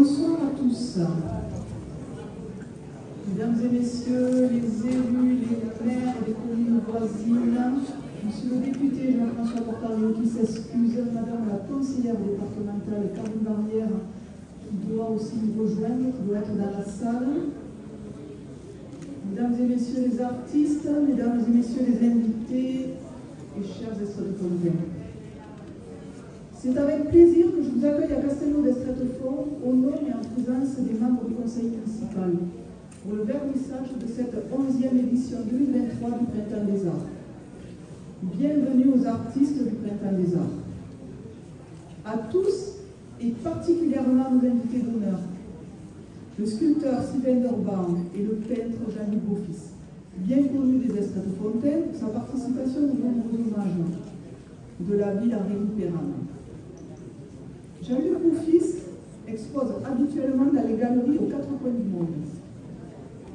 Bonsoir à tous. Mesdames et messieurs, les élus, les maires des communes voisines, Monsieur le député Jean-François Portario qui s'excuse, Madame la conseillère départementale Caroline Barrière qui doit aussi nous rejoindre, qui doit être dans la salle. Mesdames et messieurs les artistes, mesdames et messieurs les invités et chers de C'est avec plaisir que je vous accueille à Castelnau d'Estretefort au nom et en présence des membres du conseil municipal pour le vernissage de cette 11e édition 2023 du Printemps des Arts. Bienvenue aux artistes du Printemps des Arts. À tous et particulièrement aux invités d'honneur, le sculpteur Sylvain Dorban et le peintre Jean-Luc Beaufils, bien connu des Estrades de Fontaine sa participation aux nombreux hommages de la ville à Rémy-Perrin. Jean-Luc Beaufils expose habituellement dans les galeries aux quatre coins du monde.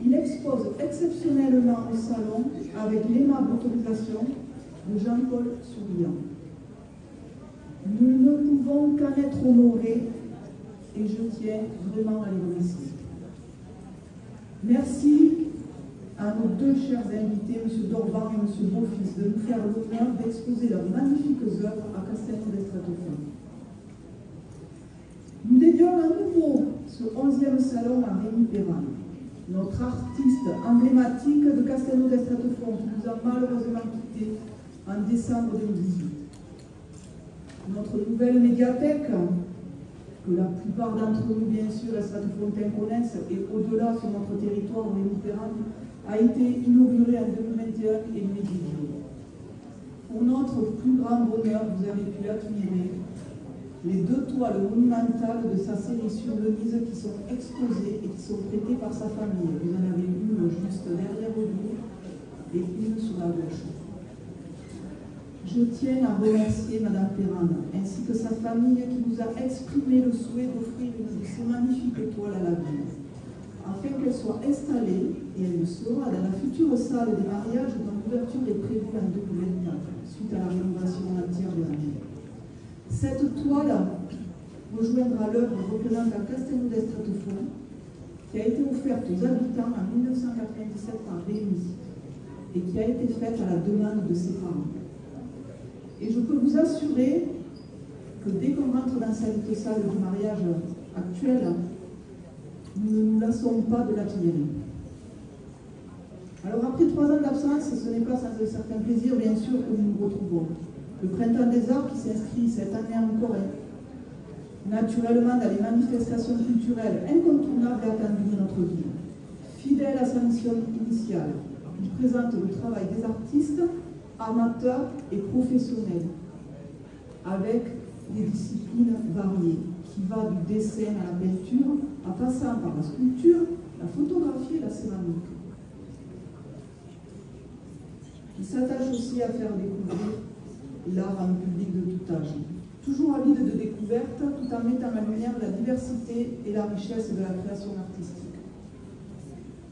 Il expose exceptionnellement au salon avec l'aimable autorisation de Jean-Paul Souriant. Nous ne pouvons qu'en être honorés et je tiens vraiment à les remercier. Merci à nos deux chers invités, M. Dorban et M. Beaufils, de nous faire l'honneur d'exposer leurs magnifiques œuvres à Castelnau d'Estratophen. À nouveau ce 11e salon à Rémi Perrin, notre artiste emblématique de Castelnau d'Estratophen, qui nous a malheureusement quittés en décembre 2018. Notre nouvelle médiathèque, que la plupart d'entre nous, bien sûr, la Fontaine connaissent, et au-delà sur notre territoire, Méditerranée, a été inaugurée en 2021 et 2018. Pour notre plus grand bonheur, vous avez pu admirer les deux toiles monumentales de sa série sur Venise qui sont exposées et qui sont prêtées par sa famille. Vous en avez une juste derrière vous et une sur la gauche. Je tiens à remercier Madame Perrin ainsi que sa famille qui nous a exprimé le souhait d'offrir une de ces magnifiques toiles à la ville, afin qu'elle soit installée, et elle le sera, dans la future salle des mariages dont l'ouverture est prévue en 2024, suite à la rénovation entière de la ville. Cette toile rejoindra l'œuvre représente à Castelnau d'Estratefond, qui a été offerte aux habitants en 1997 par Rémi et qui a été faite à la demande de ses parents. Et je peux vous assurer que dès qu'on rentre dans cette salle du mariage actuelle, nous ne nous lassons pas de l'atelier. Alors après trois ans d'absence, ce n'est pas sans un certain plaisir, bien sûr, que nous nous retrouvons. Le printemps des arts qui s'inscrit cette année encore naturellement dans les manifestations culturelles incontournables et attendues de notre ville. Fidèle à sa mission initiale, il présente le travail des artistes amateurs et professionnels, avec des disciplines variées, qui va du dessin à la peinture, en passant par la sculpture, la photographie et la céramique. Il s'attache aussi à faire découvrir l'art en public de tout âge, toujours avide de découverte, tout en mettant en lumière la diversité et la richesse de la création artistique.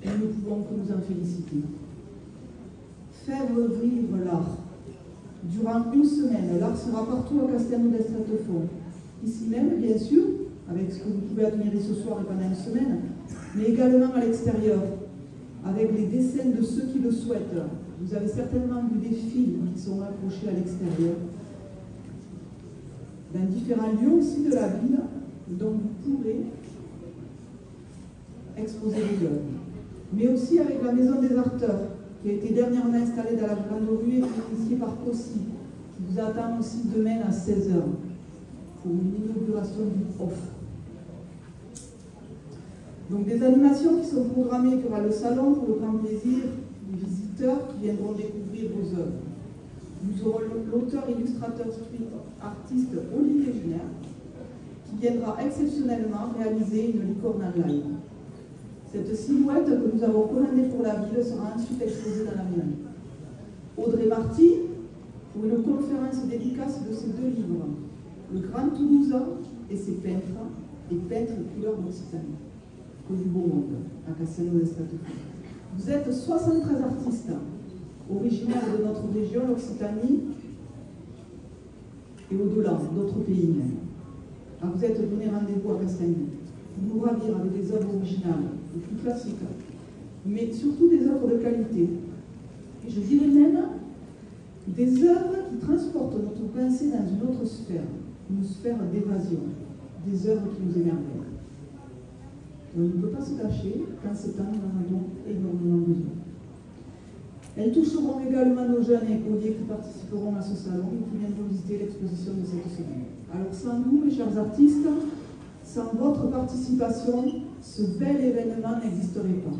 Et nous ne pouvons que nous en féliciter faire vivre l'art. Durant une semaine, l'art sera partout à Castelnau d'Estratefort. Ici même, bien sûr, avec ce que vous pouvez admirer ce soir et pendant une semaine, mais également à l'extérieur, avec les dessins de ceux qui le souhaitent. Vous avez certainement vu des films qui sont accrochés à l'extérieur, dans différents lieux aussi de la ville, dont vous pourrez exposer les œuvres. Mais aussi avec la Maison des Arteurs, qui a été dernièrement installé dans la Grande Rue et initié par Cossi, qui vous attend aussi demain à 16h pour une inauguration du OFF. Donc des animations qui sont programmées pour le salon pour le grand plaisir des visiteurs qui viendront découvrir vos œuvres. Nous aurons l'auteur illustrateur street artiste Olivier Junert qui viendra exceptionnellement réaliser une licorne en live. Cette silhouette que nous avons commandée pour la ville sera ensuite exposée dans la ville. Audrey Marty, pour une conférence dédicace de ses deux livres, Le Grand Toulousain et ses peintres, et peintres couleurs d'Occitanie, que du beau monde, à Castelnau Vous êtes 73 artistes originaires de notre région, l'Occitanie, et au-delà, d'autres pays même. Ah, vous êtes donné rendez-vous à Castelnau. nous ravir avec des œuvres originales, les plus classiques, mais surtout des œuvres de qualité. Et je dirais même des œuvres qui transportent notre pensée dans une autre sphère, une sphère d'évasion, des œuvres qui nous émerveillent. On ne peut pas se cacher qu'en ce temps, nous en avons énormément besoin. Elles toucheront également nos jeunes écoliers qui participeront à ce salon et qui viendront visiter l'exposition de cette semaine. Alors sans vous, mes chers artistes, sans votre participation, ce bel événement n'existerait pas.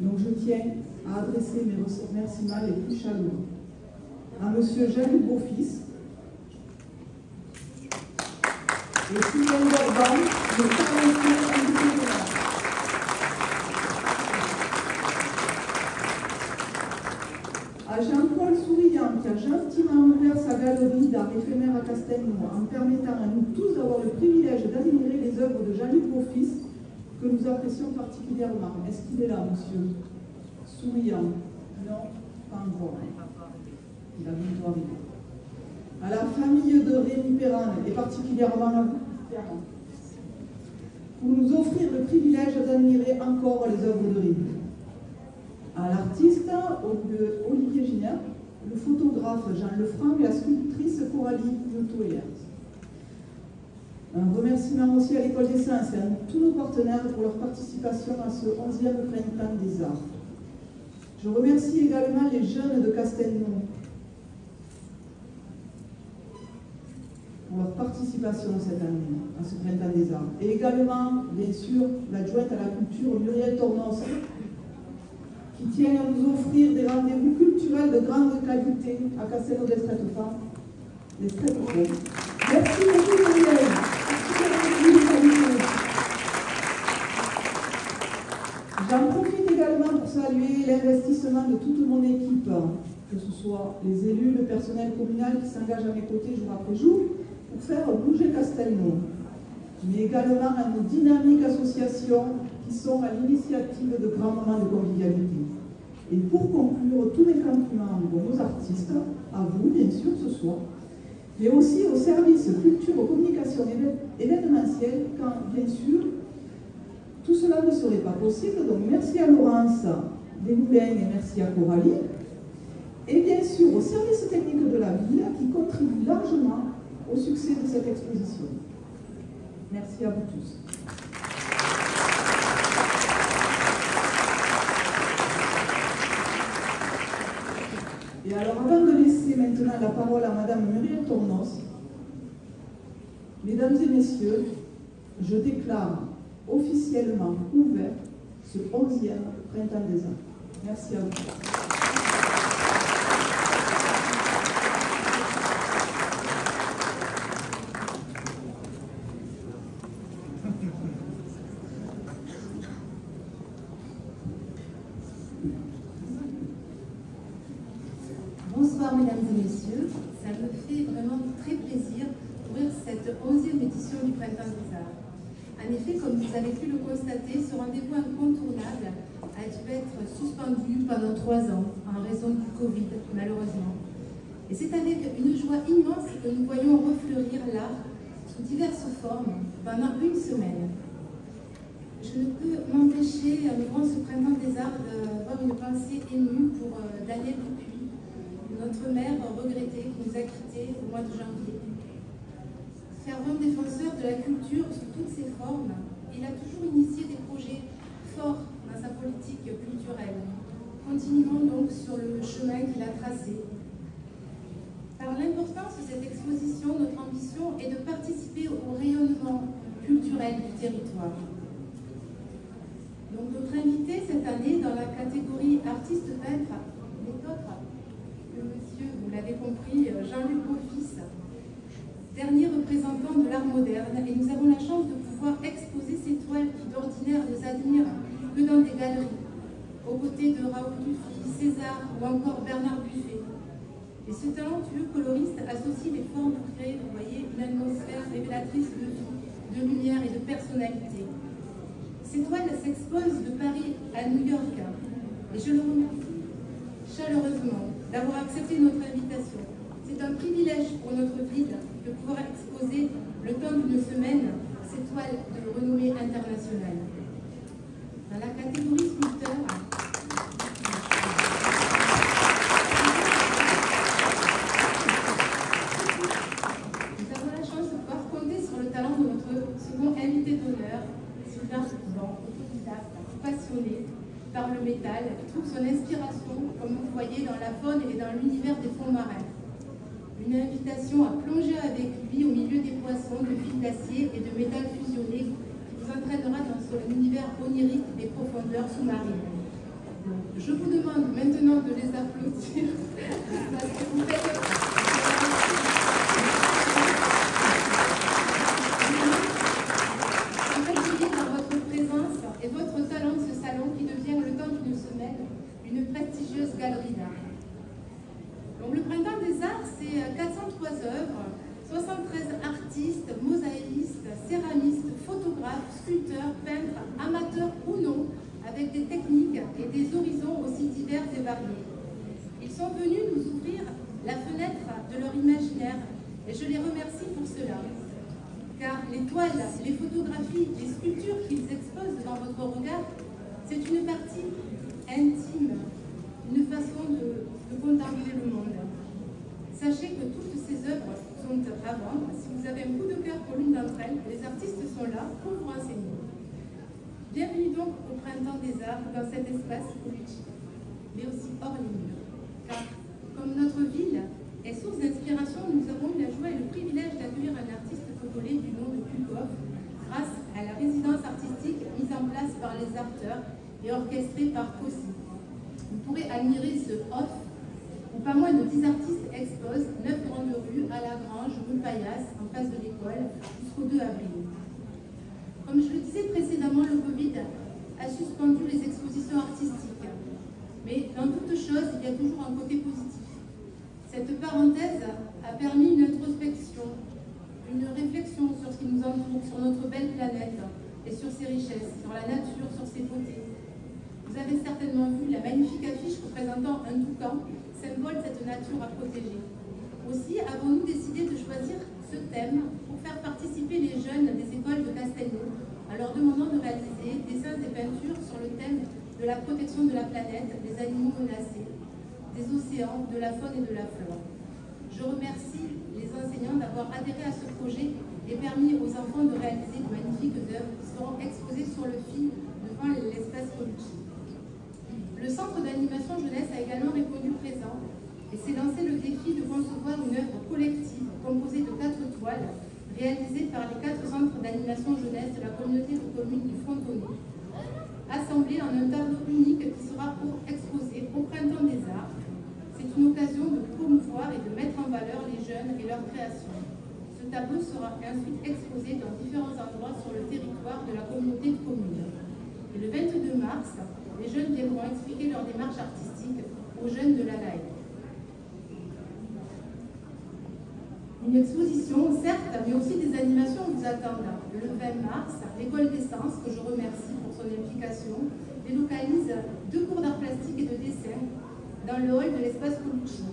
Donc je tiens à adresser mes remerciements les plus chaleureux à M. Jean Beaufils et Sylvain le talentueux À Jean-Paul Souriant, qui a gentiment ouvert sa galerie d'art éphémère à Castelnau, en permettant à nous tous d'avoir le privilège d'admirer les œuvres de Jean-Luc Beaufils, que nous apprécions particulièrement. Est-ce qu'il est là, monsieur? Souriant Non, pas encore. Il a bientôt arrivé. À la famille de Rémi Perrin, et particulièrement à vous, pour nous offrir le privilège d'admirer encore les œuvres de Rémi à l'artiste Olivier Giner, le photographe Jean Lefranc et la sculptrice Coralie Toyer. Un remerciement aussi à l'École des Sciences et à tous nos partenaires pour leur participation à ce 11e printemps des arts. Je remercie également les jeunes de Castelnau pour leur participation cette année à ce printemps des arts. Et également, bien sûr, l'adjointe à la culture Muriel Tornos, qui tient à nous offrir des rendez-vous culturels de grande qualité à Castelnau d'Estretefan. Merci beaucoup, Muriel. J'en profite également pour saluer l'investissement de toute mon équipe, que ce soit les élus, le personnel communal qui s'engage à mes côtés jour après jour pour faire bouger Castelnau, mais également à nos dynamiques associations qui sont à l'initiative de grands moments de convivialité. Et pour conclure, tous mes compliments aux artistes, à vous bien sûr ce soir, mais aussi aux services culture, communication événementielle, quand bien sûr tout cela ne serait pas possible. Donc merci à Laurence Desmoulins et merci à Coralie. Et bien sûr aux services techniques de la ville qui contribuent largement au succès de cette exposition. Merci à vous tous. Et alors, avant de laisser maintenant la parole à Madame Muriel Tournos, Mesdames et Messieurs, je déclare officiellement ouvert ce 11e printemps des arts. Merci à vous. ce rendez-vous incontournable a dû être suspendu pendant trois ans en raison du Covid, malheureusement. Et c'est avec une joie immense que nous voyons refleurir l'art sous diverses formes pendant une semaine. Je ne peux m'empêcher, en ouvrant ce printemps des arts, d'avoir une pensée émue pour euh, Daniel Dupuis, notre mère regrettée qui nous a quittés au mois de janvier. Fervent défenseur de la culture sous toutes ses formes, il a toujours initié des projets forts dans sa politique culturelle. Continuons donc sur le chemin qu'il a tracé. Par l'importance de cette exposition, notre ambition est de participer au rayonnement culturel du territoire. Donc notre invité cette année dans la catégorie artiste peintre n'est autre que monsieur, vous l'avez compris, Jean-Luc Beaufils, dernier représentant de l'art moderne, et nous avons la chance de pouvoir exposer ces toiles qui d'ordinaire ne s'admirent que dans des galeries, aux côtés de Raoul Dufy, César ou encore Bernard Buffet. Et ce talentueux coloriste associe les formes pour créer, vous voyez, une atmosphère révélatrice de vie, de lumière et de personnalité. Ces toiles s'exposent de Paris à New York, et je le remercie chaleureusement d'avoir accepté notre invitation. C'est un privilège pour notre ville de pouvoir exposer le temps d'une semaine ces toiles de renommée internationale. Dans la catégorie sculpteur, nous avons la chance de pouvoir compter sur le talent de notre second invité d'honneur, Sylvain Blanc, autodidacte, par le métal, trouve son inspiration, comme vous voyez, dans la faune et dans l'univers des fonds marins. Une invitation à plonger avec lui au milieu des poissons, de fils d'acier et de métal fusionné qui vous entraînera dans son univers onirique des profondeurs sous-marines. Je vous demande maintenant de les applaudir parce que vous faites... Vous faites briller par votre présence et votre talent ce salon qui devient le temps d'une semaine une prestigieuse galerie d'art. Donc, le Printemps des Arts, c'est 403 œuvres, 73 artistes, mosaïstes, céramistes, photographes, sculpteurs, peintres, amateurs ou non, avec des techniques et des horizons aussi divers et variés. Ils sont venus nous ouvrir la fenêtre de leur imaginaire et je les remercie pour cela. Car les toiles, les photographies, les sculptures qu'ils exposent dans votre regard, c'est une partie intime, une façon de, contempler le monde. Sachez que toutes ces œuvres sont à vendre. Si vous avez un coup de cœur pour l'une d'entre elles, les artistes sont là pour vous renseigner. Bienvenue donc au Printemps des Arts dans cet espace politique, mais aussi hors les. Car comme notre ville est source nous avons eu la joie et le privilège d'accueillir un artiste congolais du nom de Kulkov grâce à la résidence artistique mise en place par les arteurs et orchestrée par Kossi. Vous pourrez admirer ce off où pas moins de 10 artistes exposent 9 grandes rues à la Grange, rue Paillasse, en face de l'école, jusqu'au 2 avril. Comme je le disais précédemment, le Covid a suspendu les expositions artistiques. Mais dans toute chose, il y a toujours un côté positif. Cette parenthèse a permis une introspection, une réflexion sur ce qui nous entoure, sur notre belle planète et sur ses richesses, sur la nature, sur ses beautés. Vous avez certainement vu la magnifique affiche représentant un toucan, symbole de cette nature à protéger. Aussi avons-nous décidé de choisir ce thème pour faire participer les jeunes des écoles de Castelnau en leur demandant de réaliser dessins et peintures sur le thème de la protection de la planète, des animaux menacés, des océans, de la faune et de la flore. Je remercie les enseignants d'avoir adhéré à ce projet et permis aux enfants de réaliser de magnifiques œuvres qui seront exposées sur le fil devant l'espace Colucci. Le centre d'animation jeunesse a également répondu présent et s'est lancé le défi de concevoir une œuvre collective composée de quatre toiles réalisées par les quatre centres d'animation jeunesse de la communauté de communes du Frontonnet, assemblées en un tableau unique qui sera exposer au Printemps des Arts. C'est une occasion de promouvoir et de mettre en valeur les jeunes et leurs créations. Ce tableau sera ensuite exposé dans différents endroits sur le territoire de la communauté de communes. Et le 22 mars, les jeunes viendront expliquer leur démarche artistique aux jeunes de la LAE. Une exposition, certes, mais aussi des animations vous attendent. Le 20 mars, l'école d'essence, que je remercie pour son implication, délocalise deux cours d'art plastique et de dessin dans le hall de l'espace Colucci.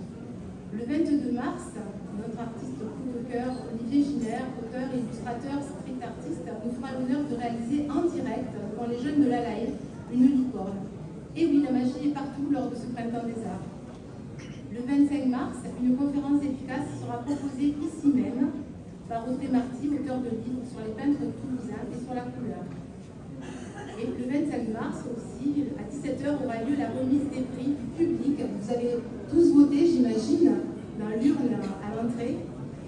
Le 22 mars, notre artiste coup de cœur, Olivier Giner, auteur illustrateur street artiste, nous fera l'honneur de réaliser en direct, devant les jeunes de la LAE, une licorne. Et oui, la magie est partout lors de ce printemps des arts. Le 25 mars, une conférence efficace sera proposée ici même par Audrey Marty, auteur de livres sur les peintres toulousains et sur la couleur. Et le 25 mars aussi, 17h, aura lieu la remise des prix du public. Vous avez tous voté, j'imagine, dans l'urne à l'entrée,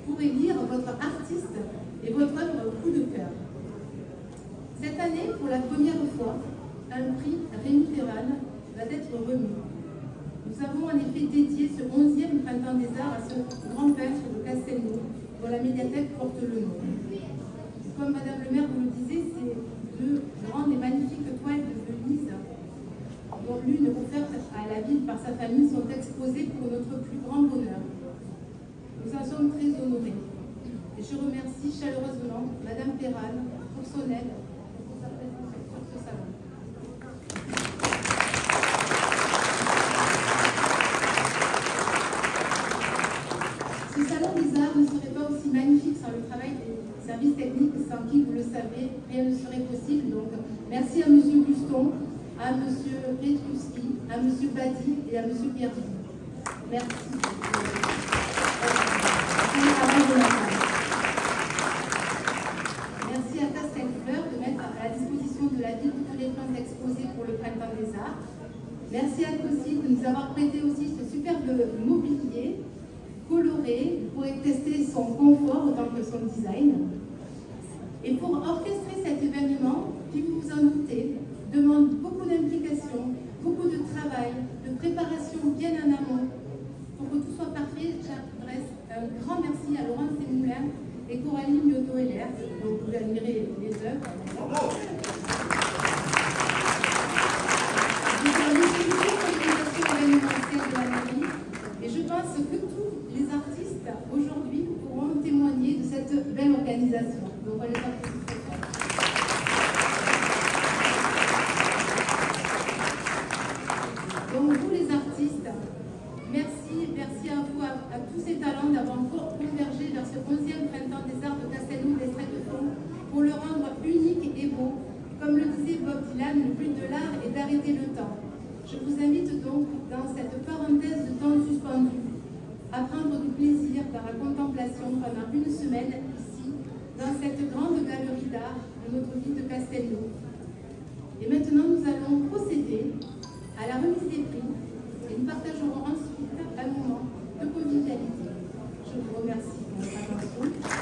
pour élire votre artiste et votre œuvre coup de cœur. Cette année, pour la première fois, un prix Rémi Ferran va être remis. Nous avons en effet dédié ce 11e printemps des arts à ce grand peintre de Castelnau, dont la médiathèque porte le nom. Comme Madame le maire vous le disait, c'est deux grandes et magnifiques toiles de dont l'une offerte à la ville par sa famille, sont exposées pour notre plus grand bonheur. Nous en sommes très honorés. Et je remercie chaleureusement Madame Perran pour son aide et pour sa présence sur ce salon. Ce salon des arts ne serait pas aussi magnifique sans le travail des service technique sans qui, vous le savez, rien ne serait possible. Donc, merci à M. Guston, à M. Petruski, à M. Badi et à M. Pierre. Merci. Merci à Castelfleur de mettre à la disposition de la ville toutes les plantes exposées pour le printemps des arts. Merci à Cossi de nous avoir prêté aussi ce superbe mobilier coloré pour tester son confort autant que son design. Et pour orchestrer cet événement, qui vous vous en doutez, demande beaucoup d'implication, beaucoup de travail, de préparation bien en amont. Pour que tout soit parfait, j'adresse un grand merci à Laurence Desmoulins et Coralie Mioto-Heller, dont vous admirez les œuvres. Et je pense que tous les artistes aujourd'hui pourront témoigner de cette belle organisation Donc vous les artistes, merci, merci à vous, à, tous ces talents d'avoir convergé vers ce 11e printemps des arts de Castelnau des Traits de Fond pour le rendre unique et beau. Comme le disait Bob Dylan, le but de l'art est d'arrêter le temps. Je vous invite donc dans cette parenthèse de temps suspendu à prendre du plaisir par la contemplation pendant une semaine ici, dans cette grande galerie d'art de notre ville de Castelnau. Et maintenant, nous allons procéder à la remise des prix et nous partagerons ensuite un moment de convivialité. Je vous remercie pour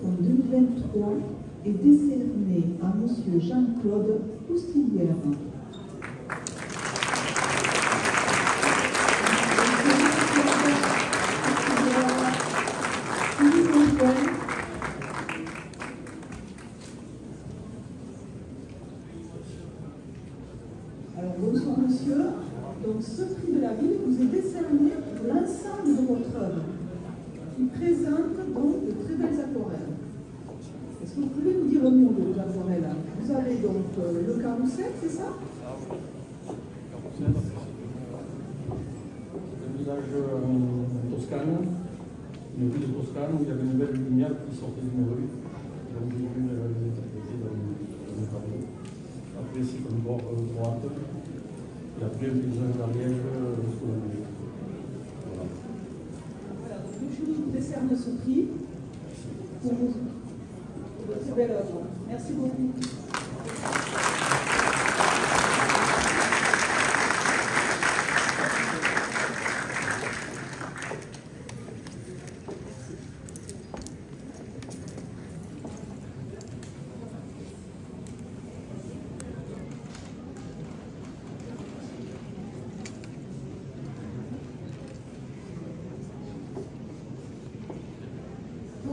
Fond 2023 est décerné à M. Jean-Claude Poustilière. Alors bonsoir monsieur. Donc ce prix de la ville vous est décerné pour l'ensemble de votre œuvre qui présente donc de très belles aquarelles. Est-ce que vous pouvez nous dire le nom de vos aquarelles Vous avez donc euh, le carrousel, c'est ça Un village euh, toscane, une ville de Toscane où il y avait une belle lumière qui sortait d'une rue. Donc j'ai dans, tableaux. Après c'est comme bord droite. Et après un paysage d'Ariège euh, sous la. Voilà. Donc le jury vous décerne ce prix pour, vos, pour votre belle œuvre. Merci beaucoup.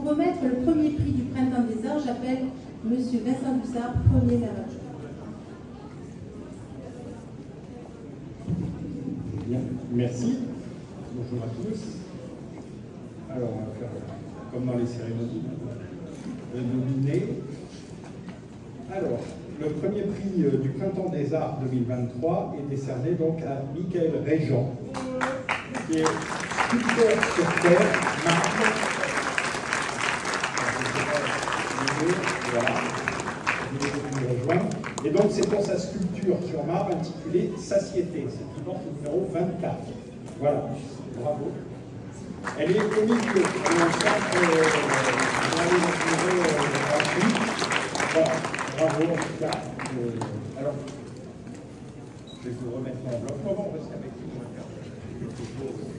Remettre le premier prix du Printemps des Arts, j'appelle M. Vincent Doussard, premier maire merci. Bonjour à tous. Alors, on va faire comme dans les cérémonies, le nominé. Alors, le premier prix euh, du Printemps des Arts 2023 est décerné donc à Michael Régent, qui est sculpteur sur terre. Voilà. Et donc, c'est pour sa sculpture sur marbre intitulée Satiété. C'est qui porte numéro 24. Voilà. Bravo. Elle est dans le centre euh, dans les assurés, euh, gratuits. Voilà. cas, euh, alors, je vais vous remettre en bloc. Comment on reste avec vous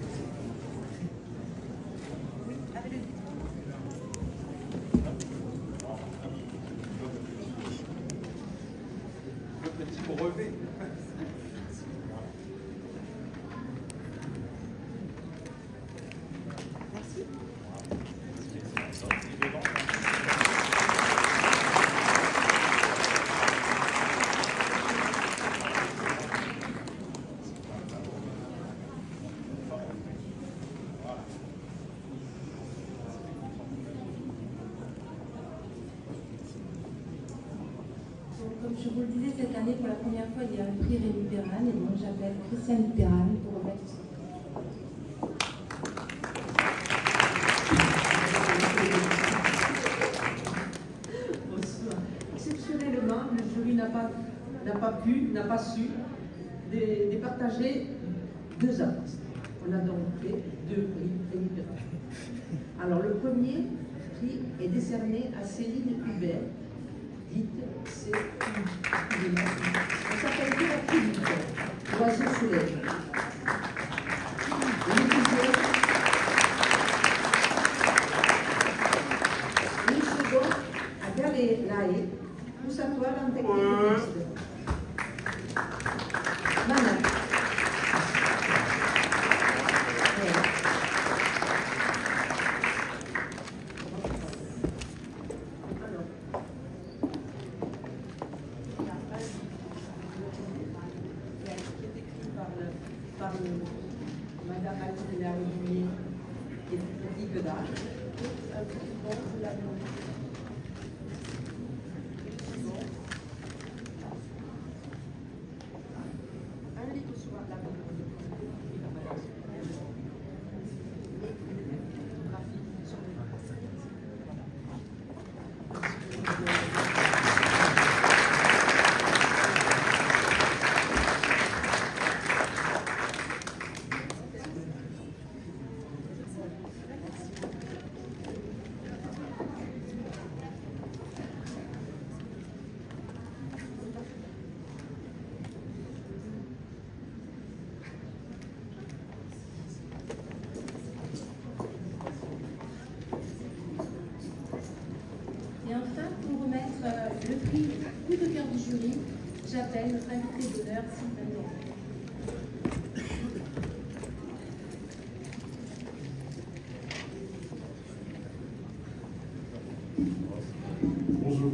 Comme je vous le disais, cette année, pour la première fois, il y a un prix Rémi Perran, et donc j'appelle Christiane Perran pour remettre ce prix. Bonsoir. Exceptionnellement, le jury n'a pas, pas pu, n'a pas su dé- départager deux artistes. On a donc fait deux prix Rémi Perrin. Alors le premier prix est décerné à Céline Hubert, dite c'est excusez-moi, on s'appelle bien la prix du cœur, l'oiseau soleil. Le deuxième, une seconde à Galé Lae pour sa toile en technique de texte. Mana. Voilà. Alors. qui est écrit par, le, par le, Madame Aline Larigny, qui est petite que d'âge. Un petit bon, vous l'avez Bon. Un livre sur la Et enfin, pour remettre euh, le prix coup de cœur du jury, notre invité d'honneur, Sylvain. Bonjour.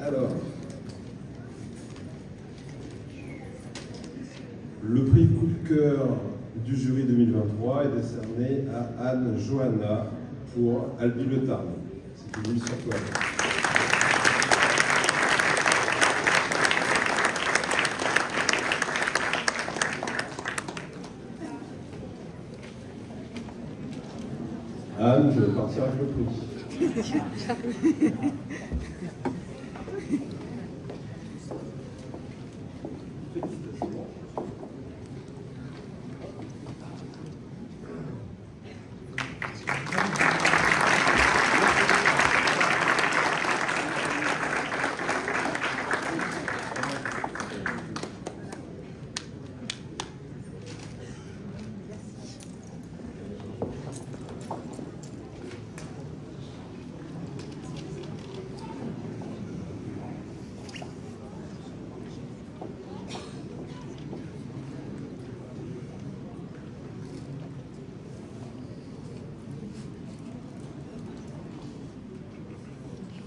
Alors, le prix coup de cœur du jury 2023 est décerné à Anne Johanna pour Albi Le Tarn. C'est une mise sur toile. Je vais partir avec le prix.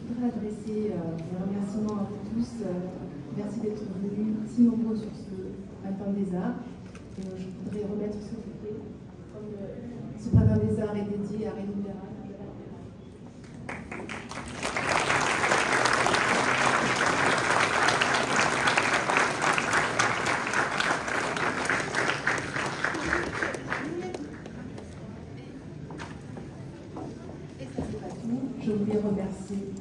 Je voudrais adresser euh, un remerciement à vous tous. Euh, merci d'être venus si nombreux sur ce Printemps des Arts. Et, euh, je voudrais remettre ce prix. Comme euh, ce Printemps des Arts est dédié à Rémi Béral. Et ça sera tout. Je voulais remercier